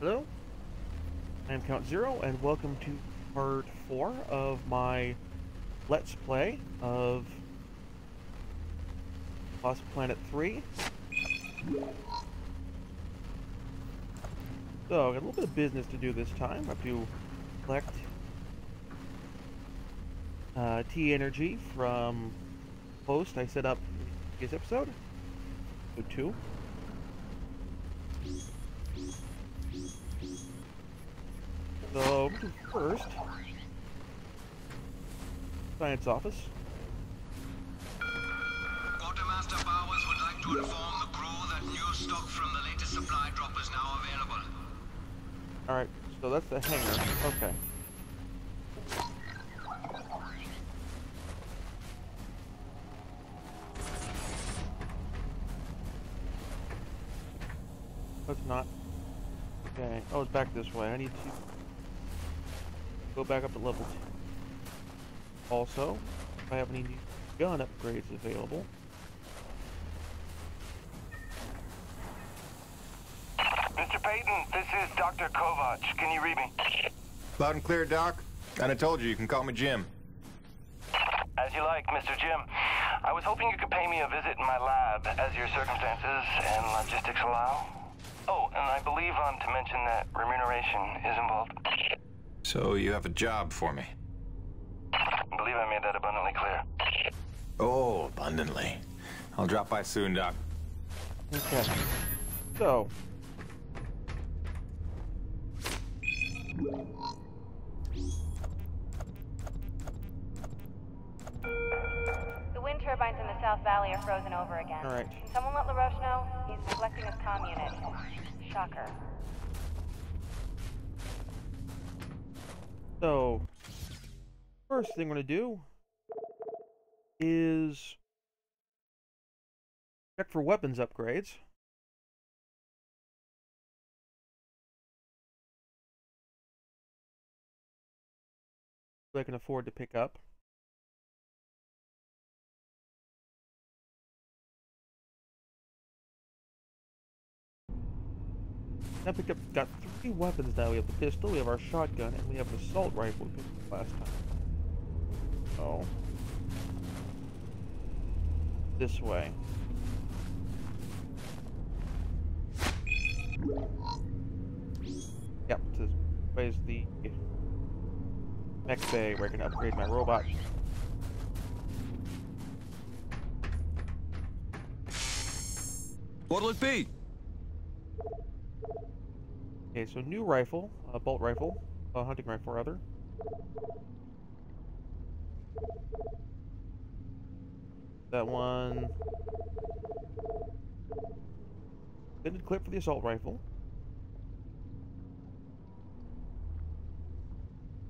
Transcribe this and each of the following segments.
Hello, I am Count Zero, and welcome to part 4 of my Let's Play of Lost Planet 3. So, I got a little bit of business to do this time. I have to collect uh, T energy from post I set up this episode. So, 2. So, first, science office. Quartermaster Bowers would like to inform the crew that new stock from the latest supply drop is now available. Alright, so that's the hangar. Okay. Let's not. Okay. Oh, it's back this way. I need to go back up to level 2. Also, if I have any new gun upgrades available. Mr. Peyton, this is Dr. Kovac. Can you read me? Loud and clear, Doc. And I told you, you can call me Jim. As you like, Mr. Jim. I was hoping you could pay me a visit in my lab as your circumstances and logistics allow. Oh, and I believe I'm to mention that remuneration is involved. So you have a job for me? I believe I made that abundantly clear. Oh, abundantly. I'll drop by soon, Doc. Okay. So. The wind turbines in the South Valley are frozen over again. All right. Can someone let LaRoche know? He's neglecting his comm unit. Shocker. So, first thing we're going to do is check for weapons upgrades. I can afford to pick up. I picked up, got three weapons now. We have the pistol, we have our shotgun, and we have an assault rifle we picked last time. So, this way. Yep, this way is the next bay where I can upgrade my robot. What'll it be? Okay, so new rifle, uh, bolt rifle, uh, hunting rifle rather. That one. Extended clip for the assault rifle.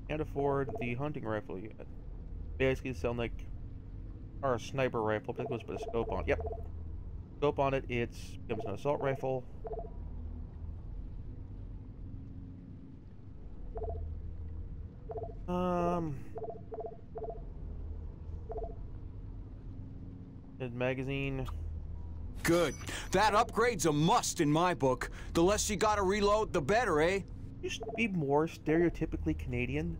Can't afford the hunting rifle yet. Basically, sound like our sniper rifle, but it goes with a scope on. it. Yep. Scope on it, it's becomes an assault rifle. Um. Mid magazine. Good. That upgrade's a must in my book. The less you gotta reload, the better, eh? You should be more stereotypically Canadian.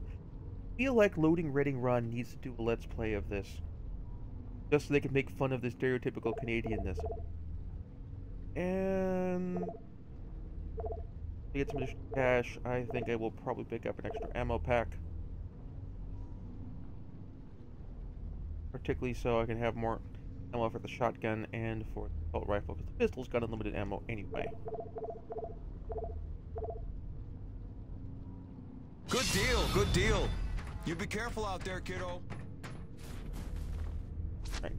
Feel like LoadingReadyRun needs to do a let's play of this. Just so they can make fun of the stereotypical Canadianness. And to get some additional cash, I think I will probably pick up an extra ammo pack. Particularly so I can have more ammo for the shotgun and for the assault rifle, because the pistol's got unlimited ammo anyway. Good deal, good deal. You be careful out there, kiddo. Right.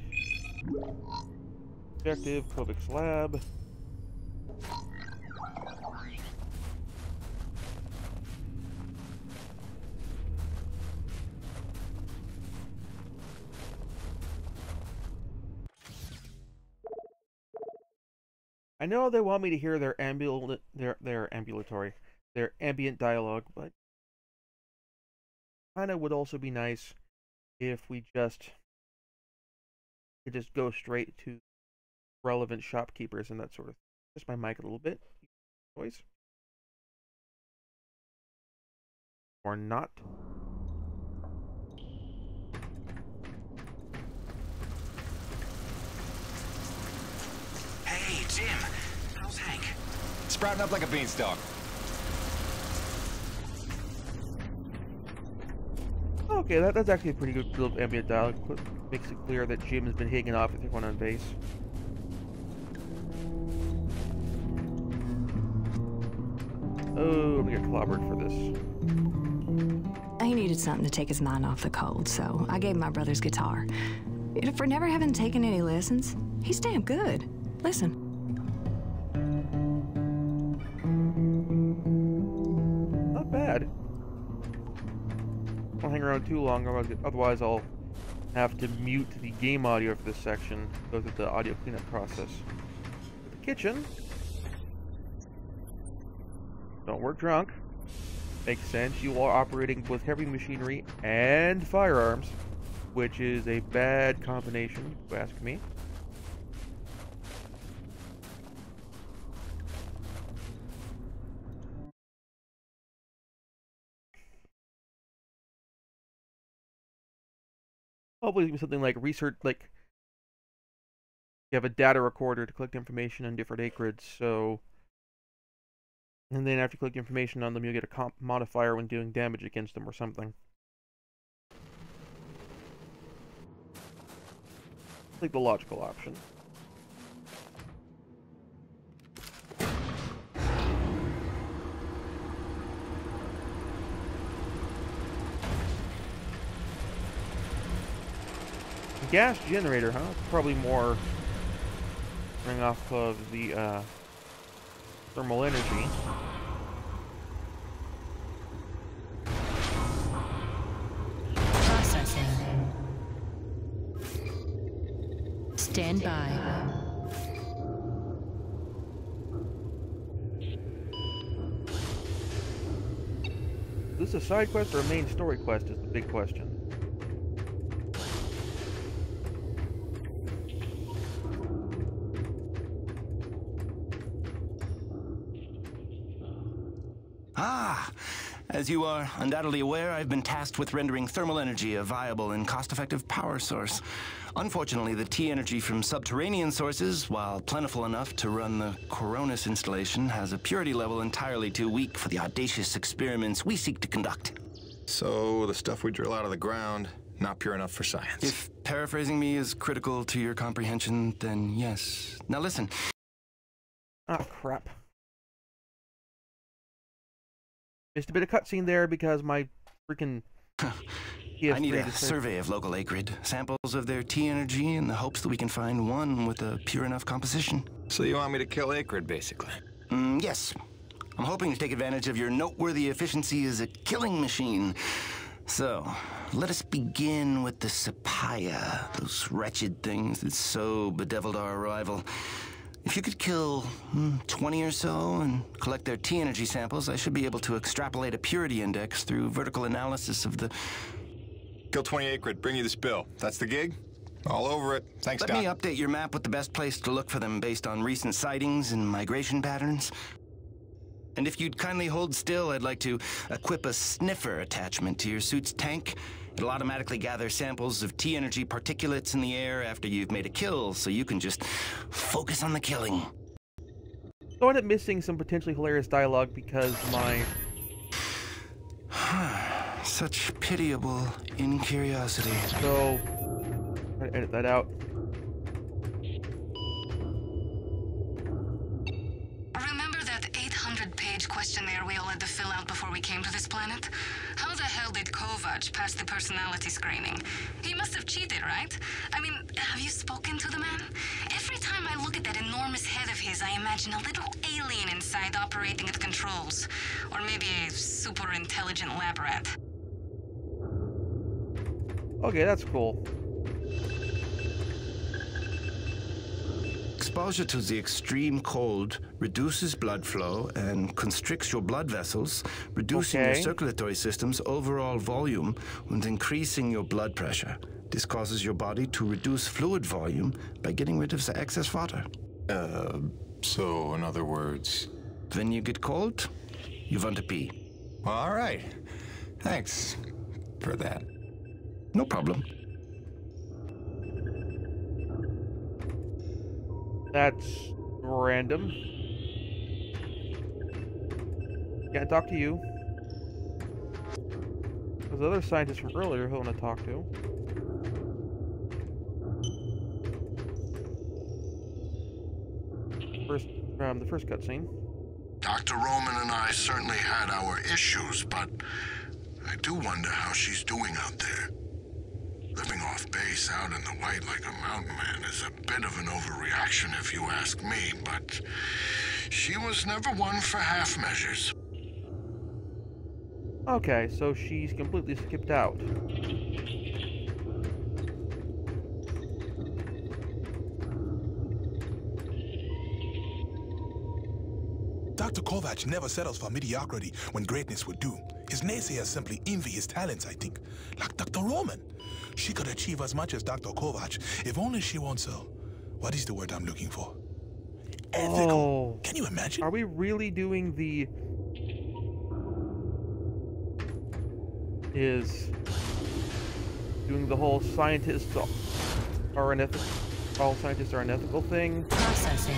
Objective, Kovac's lab. I know they want me to hear their ambul their their ambulatory, their ambient dialogue, but kind of would also be nice if we just could just go straight to relevant shopkeepers and that sort of thing. just my mic a little bit noise Or not. Hey, Jim. How's Hank? Sprouting up like a beanstalk. Okay, that, that's actually a pretty good deal of ambient dialogue. Qu- Makes it clear that Jim has been hanging off with everyone on base. Oh, I'm gonna get clobbered for this. He needed something to take his mind off the cold, so I gave my brother's guitar. For never having taken any lessons, he's damn good. Listen. Bad. I'll hang around too long, otherwise I'll have to mute the game audio for this section, go through the audio cleanup process. The kitchen. Don't work drunk. Makes sense. You are operating both heavy machinery and firearms, which is a bad combination, if you ask me. Probably something like research, like you have a data recorder to collect information on different acreage, so and then after you collect information on them, you'll get a comp modifier when doing damage against them or something. Like the logical option. Gas generator, huh? Probably more running off of the uh, thermal energy. Processing. Stand by. Is this a side quest or a main story quest is the big question. Ah, as you are undoubtedly aware, I've been tasked with rendering thermal energy a viable and cost-effective power source. Unfortunately, the T-energy from subterranean sources, while plentiful enough to run the Coronis installation, has a purity level entirely too weak for the audacious experiments we seek to conduct. So, the stuff we drill out of the ground, not pure enough for science. If paraphrasing me is critical to your comprehension, then yes. Now listen, Ah, crap. Missed a bit of cutscene there because my freaking PS3 I need a survey of local Akrid, samples of their T-energy in the hopes that we can find one with a pure enough composition. So you want me to kill Akrid, basically? Mm, yes. I'm hoping to take advantage of your noteworthy efficiency as a killing machine. So, let us begin with the Sapaya, those wretched things that so bedeviled our arrival. If you could kill hmm, 20 or so and collect their T energy samples, I should be able to extrapolate a purity index through vertical analysis of the. Kill 20 Akrid, bring you the bill. That's the gig? All over it. Thanks, Let Doc. me update your map with the best place to look for them based on recent sightings and migration patterns. And if you'd kindly hold still, I'd like to equip a sniffer attachment to your suit's tank. It'll automatically gather samples of T energy particulates in the air after you've made a kill, so you can just focus on the killing. So I ended up missing some potentially hilarious dialogue because my Such pitiable incuriosity. so edit that out. 800 page questionnaire we all had to fill out before we came to this planet? How the hell did Kovac pass the personality screening? He must have cheated, right? I mean, have you spoken to the man? Every time I look at that enormous head of his, I imagine a little alien inside operating at controls. Or maybe a super intelligent lab rat. Okay, that's cool. Exposure to the extreme cold reduces blood flow and constricts your blood vessels, reducing your circulatory system's overall volume and increasing your blood pressure. This causes your body to reduce fluid volume by getting rid of the excess water. Uh, so, in other words. When you get cold, you want to pee. All right. Thanks for that. No problem. That's random. Can't talk to you. There's other scientists from earlier who I want to talk to. First, um, the first cutscene. Dr. Roman and I certainly had our issues, but I do wonder how she's doing out there. Living out in the white like a mountain man is a bit of an overreaction if you ask me, but she was never one for half measures. Okay, so she's completely skipped out. Dr. Kovac never settles for mediocrity when greatness would do. His naysayers simply envy his talents, I think. Like Dr. Roman. She could achieve as much as Dr. Kovac if only she wants so. What is the word I'm looking for? Ethical. Oh. Can you imagine? Are we really doing the... Is... Doing the whole scientists are unethical... All scientists are unethical thing? Processing.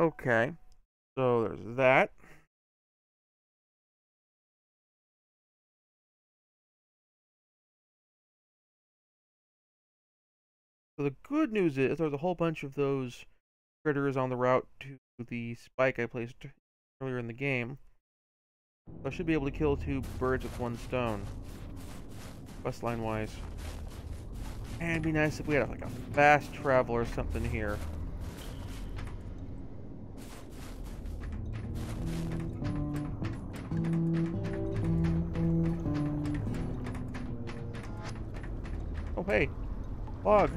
Okay. So there's that. So the good news is there's a whole bunch of those critters on the route to the spike I placed earlier in the game. So I should be able to kill two birds with one stone. Questline wise. And it'd be nice if we had like a fast travel or something here. Hey. bug.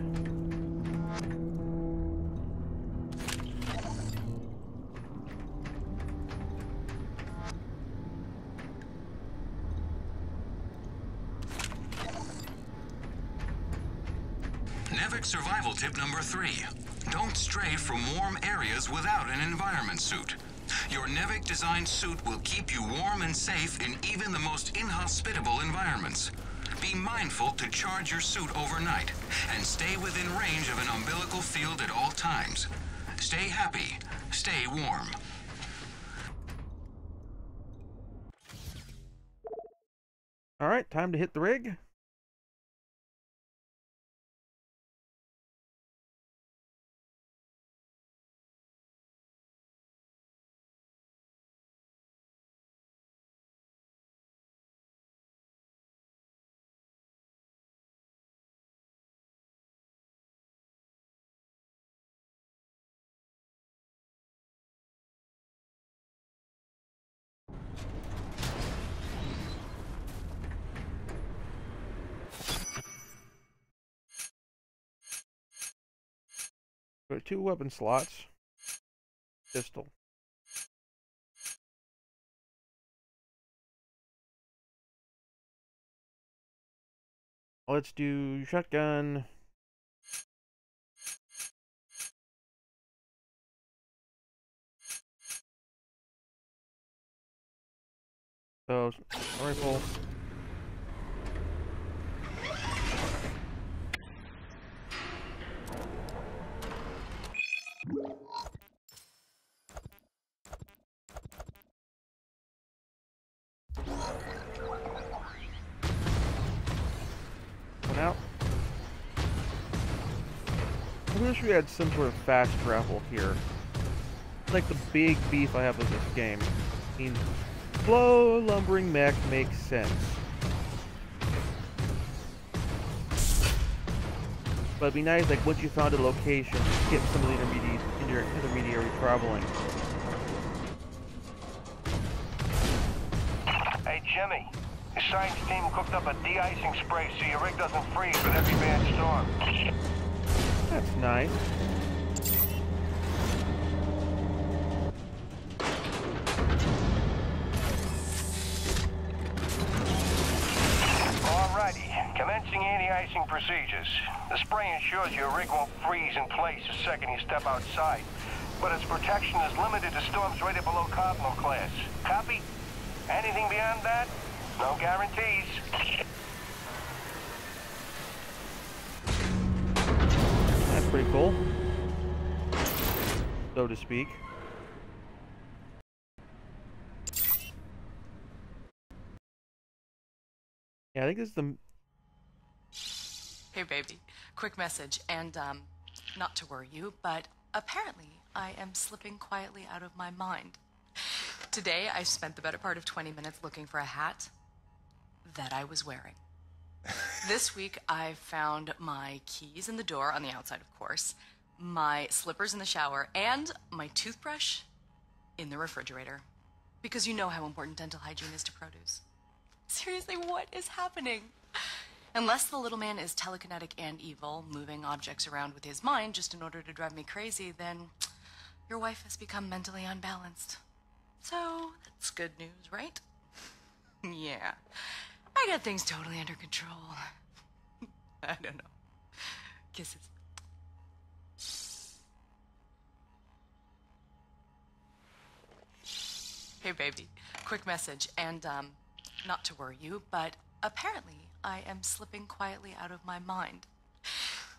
NEVEC survival tip number three. Don't stray from warm areas without an environment suit. Your NEVEC designed suit will keep you warm and safe in even the most inhospitable environments. Be mindful to charge your suit overnight and stay within range of an umbilical field at all times. Stay happy. Stay warm. Alright, time to hit the rig. Got two weapon slots. Pistol. Let's do shotgun. So, rifle. Wish we had some sort of fast travel here. Like the big beef I have with this game. I mean, slow lumbering mech makes sense. But it'd be nice, like, once you found a location, skip some of the intermediate, inter intermediary traveling. Hey, Jimmy. The science team cooked up a de-icing spray so your rig doesn't freeze with every bad storm. That's nice. Alrighty, commencing anti-icing procedures. The spray ensures your rig won't freeze in place the second you step outside, but its protection is limited to storms rated below Cardinal class. Copy? Anything beyond that? No guarantees. That's pretty cool. So to speak. Yeah, I think this is the. Hey, baby. Quick message, and um, not to worry you, but apparently I am slipping quietly out of my mind. Today, I spent the better part of 20 minutes looking for a hat that I was wearing. This week, I found my keys in the door, on the outside, of course, my slippers in the shower, and my toothbrush in the refrigerator. Because you know how important dental hygiene is to produce. Seriously, what is happening? Unless the little man is telekinetic and evil, moving objects around with his mind just in order to drive me crazy, then your wife has become mentally unbalanced. So, that's good news, right? yeah. I got things totally under control. I don't know. Kisses. Hey, baby. Quick message, and um, not to worry you, but apparently I am slipping quietly out of my mind.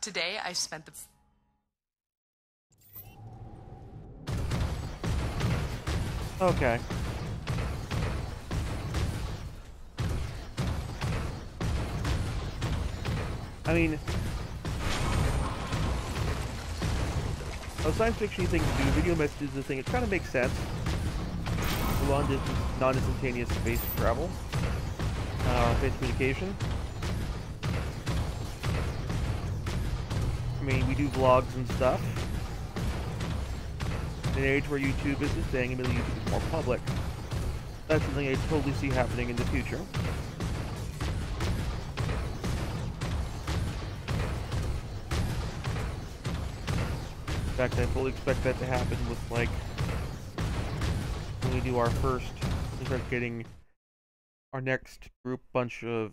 Today I spent the. Okay. I mean, a science fiction thing to do, video messages is the thing, it kind of makes sense. Long distance, non-instantaneous space travel, uh, space communication. I mean, we do vlogs and stuff. In an age where YouTube is a thing, and really YouTube is more public, that's something I totally see happening in the future. Fact, I fully expect that to happen with, like, when we do our first, we start getting our next group bunch of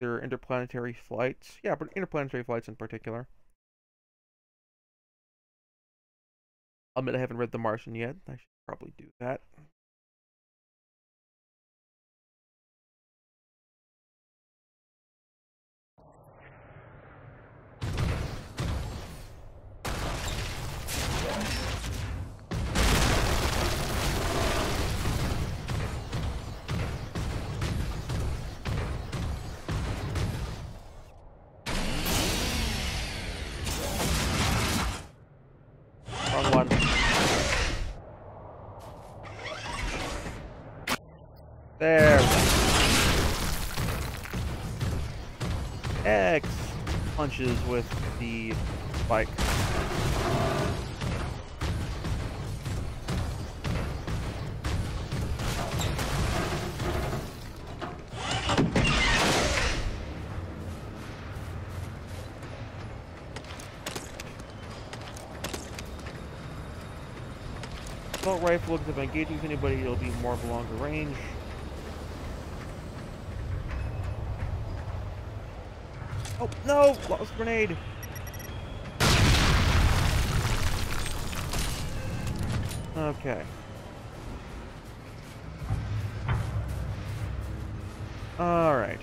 their interplanetary flights. Yeah, but interplanetary flights in particular. I'll admit I haven't read The Martian yet. I should probably do that. There. X punches with the spike. Assault rifle, if I'm engaging with anybody, it'll be more of a longer range. Oh, no! Lost grenade! Okay. Alright.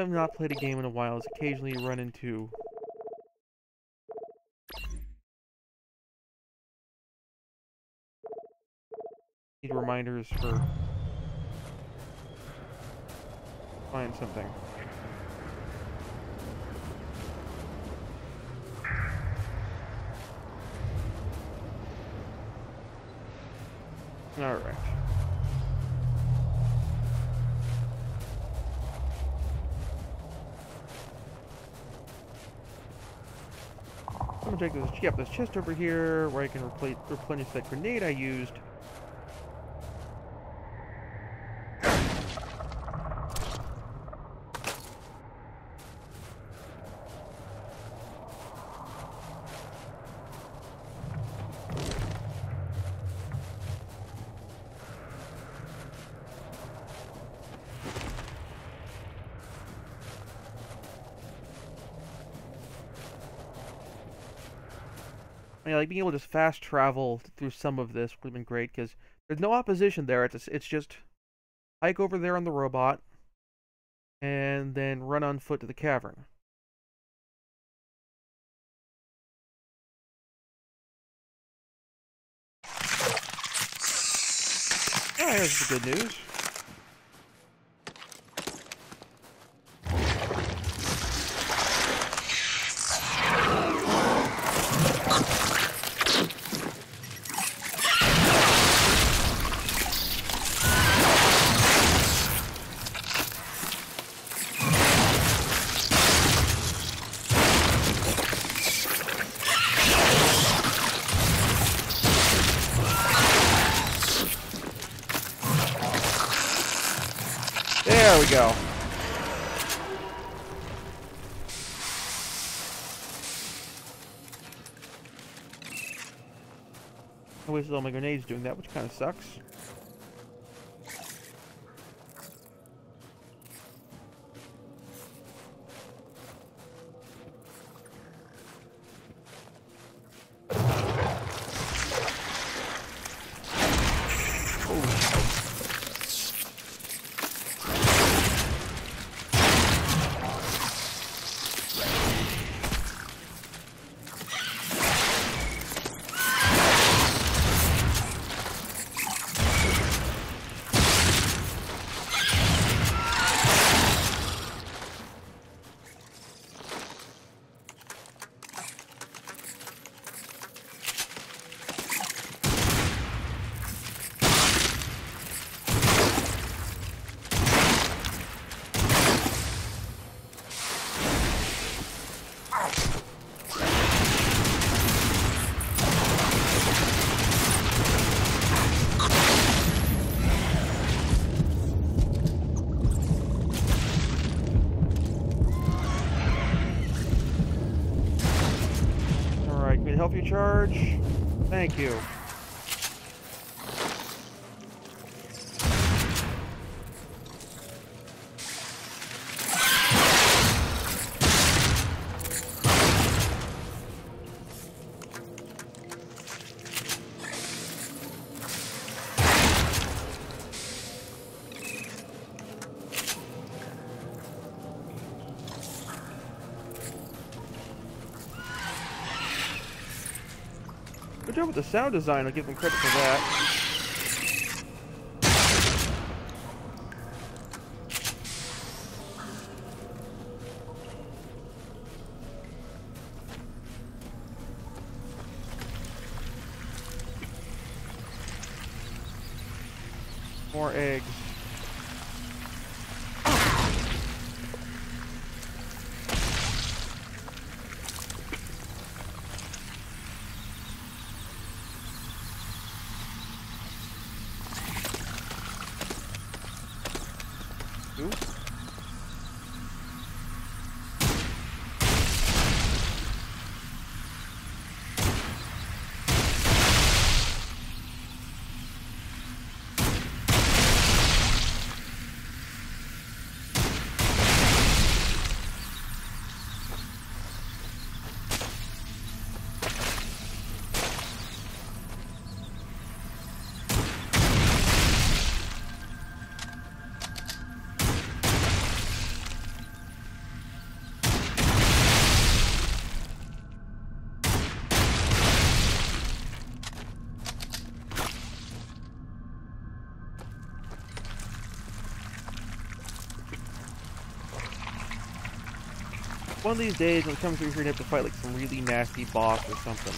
Having not played a game in a while is occasionally run into need reminders for find something. All check this. Yep, this chest over here where I can replenish that grenade I used. Being able to just fast travel through some of this would have been great because there's no opposition there. It's it's just hike over there on the robot and then run on foot to the cavern. Ah, here's the good news. All my grenades doing that, which kind of sucks. Charge? Thank you. Good job with the sound design, I'll give them credit for that. One of these days, when it comes through here, you have to fight like some really nasty boss or something.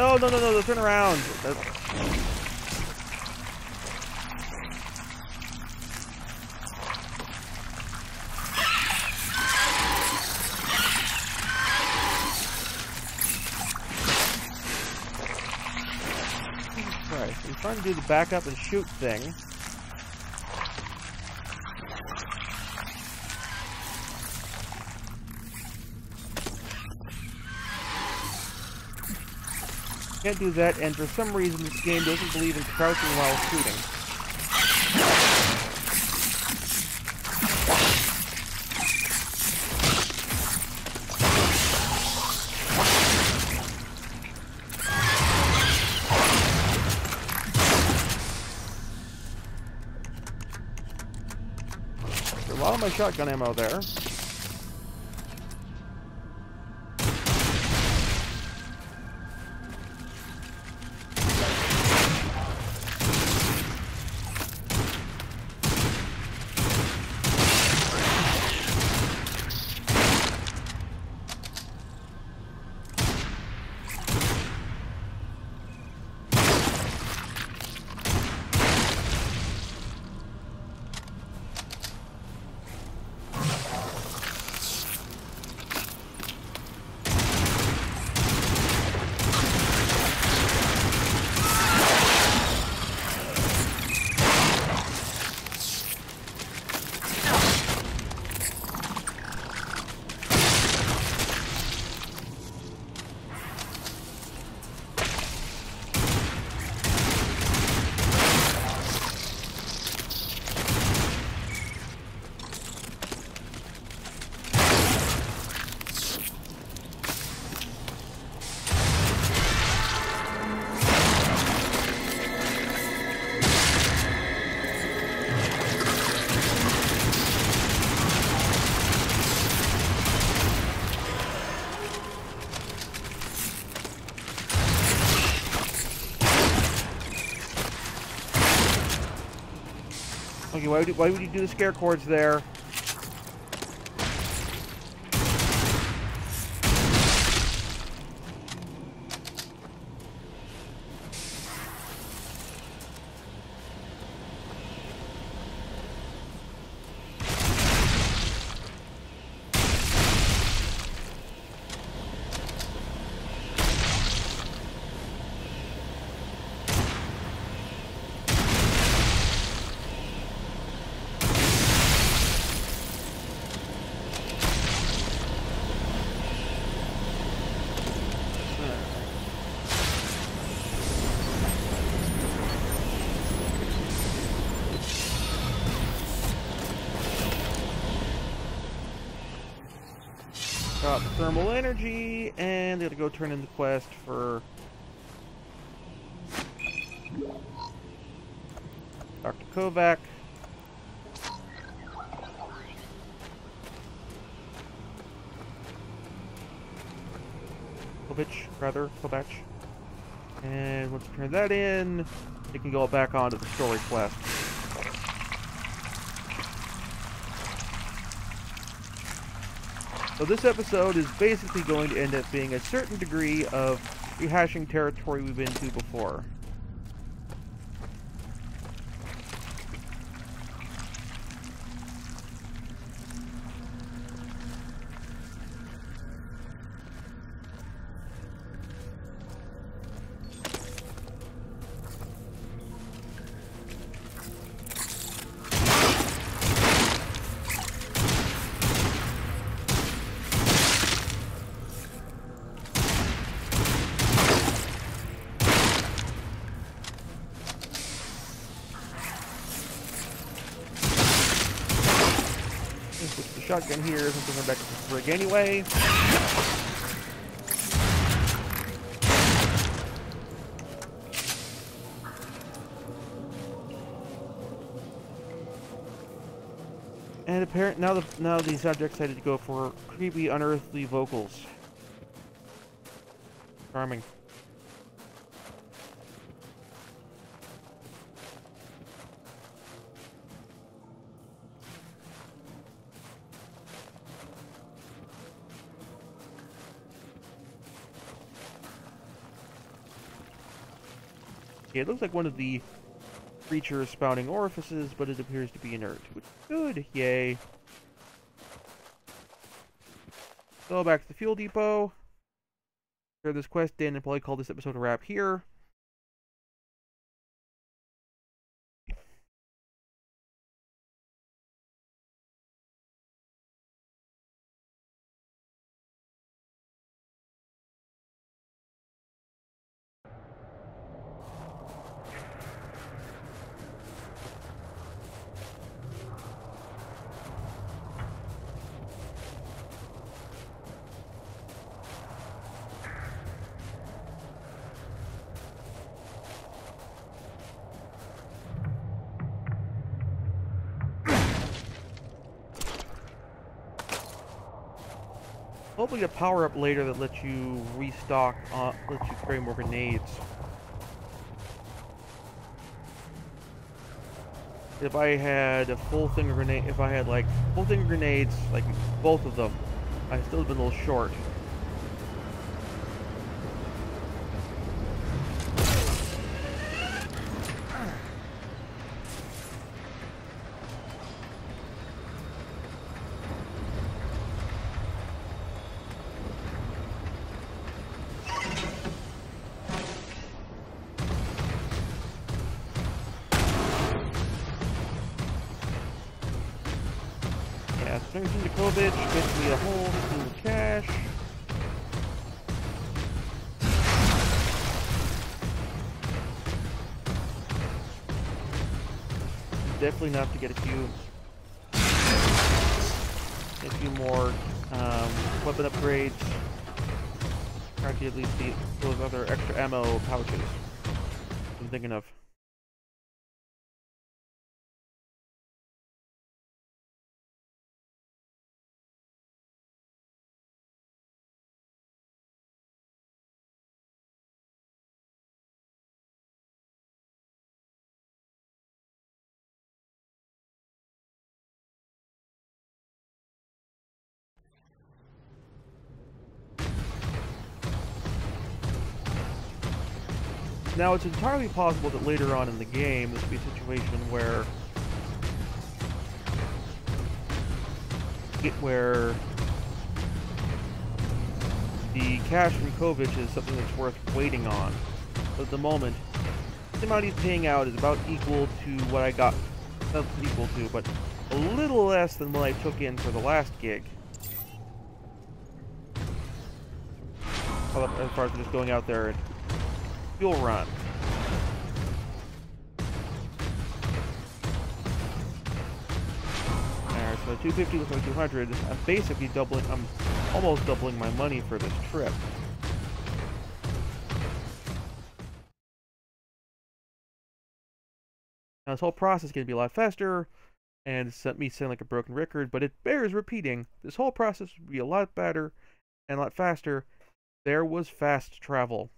No, no, no, no, no, turn around. That's... To do the back up and shoot thing. Can't do that, and for some reason this game doesn't believe in crouching while shooting. My shotgun ammo there. Why would you, why would you do the scare cords there? Got the thermal energy, and they gotta go turn in the quest for Dr. Kovac. Kovich, rather, Kovac. And once you turn that in, you can go back onto the story quest. So this episode is basically going to end up being a certain degree of rehashing territory we've been to before. Shotgun here since we're going back to the rig anyway. And apparent now the now the subject decided to go for creepy, unearthly vocals. Charming. Yeah, it looks like one of the creature's spouting orifices, but it appears to be inert, which is good. Yay. So back to the fuel depot. For this quest, Dan and probably call this episode a wrap here. Hopefully a power up later that lets you restock, uh, lets you carry more grenades. If I had a full thing of grenade, if I had like full thing of grenades, like both of them, I'd still have been a little short. Definitely enough to get a few, a few more um, weapon upgrades. Try at least those other extra ammo pouches. I'm thinking of. Now, it's entirely possible that later on in the game, this will be a situation where it, where the cash from is something that's worth waiting on. But at the moment, the amount he's paying out is about equal to what I got, not equal to, but a little less than what I took in for the last gig. As far as just going out there and fuel run. Alright, so 250 with my 200. I'm basically doubling, I'm almost doubling my money for this trip. Now this whole process is going to be a lot faster, and it's me sound like a broken record, but it bears repeating. This whole process would be a lot better and a lot faster. There was fast travel.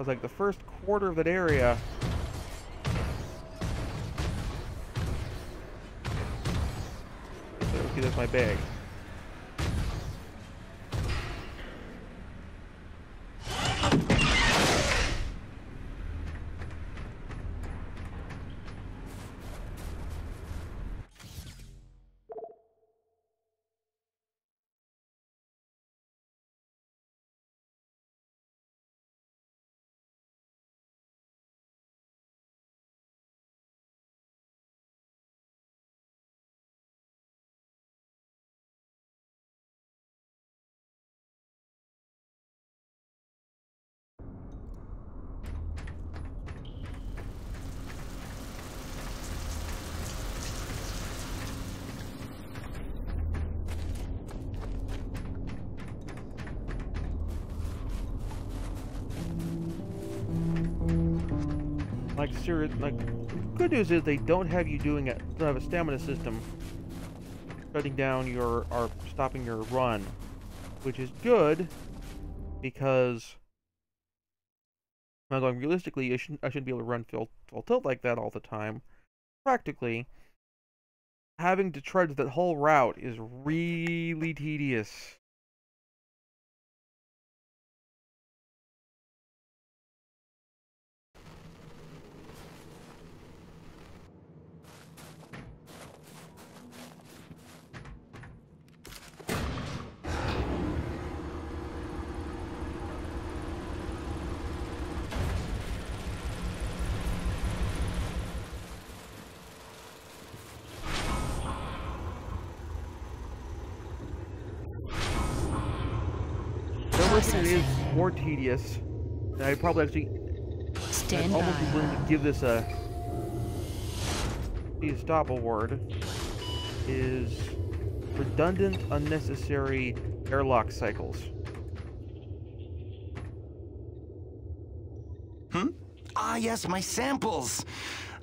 Was like the first quarter of that area. Okay, that's my bag. Like serious like good news is they don't have you doing it don't have a stamina system shutting down your or stopping your run which is good because I'm going realistically I shouldn't, I shouldn't be able to run full, full tilt like that all the time practically having to trudge that whole route is really tedious. It is more tedious. And I probably actually Stand I'd almost by. be willing to give this a the stop award is redundant, unnecessary airlock cycles. Hmm? Ah, yes, my samples.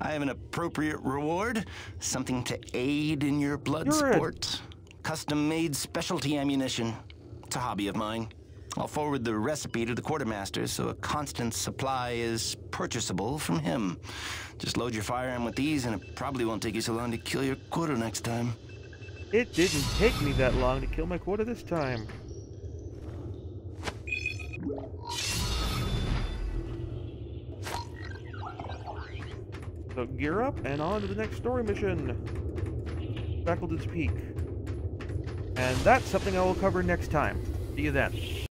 I have an appropriate reward. Something to aid in your blood You're a- sport. Custom made specialty ammunition. It's a hobby of mine. I'll forward the recipe to the quartermaster so a constant supply is purchasable from him. Just load your firearm with these, and it probably won't take you so long to kill your quota next time. It didn't take me that long to kill my quota this time. So gear up and on to the next story mission. Shackleton's Peak. And that's something I will cover next time. See you then.